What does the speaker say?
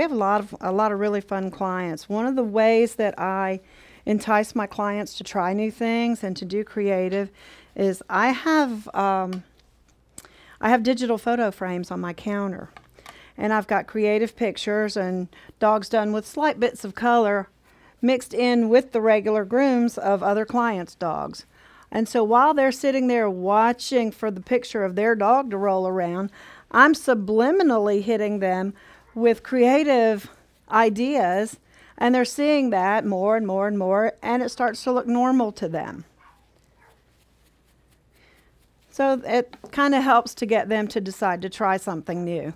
we have a lot of a lot of really fun clients. One of the ways that I entice my clients to try new things and to do creative is I have um, I have digital photo frames on my counter, and I've got creative pictures and dogs done with slight bits of color mixed in with the regular grooms of other clients' dogs. And so while they're sitting there watching for the picture of their dog to roll around, I'm subliminally hitting them with creative ideas, and they're seeing that more and more and more, and it starts to look normal to them. So it kind of helps to get them to decide to try something new.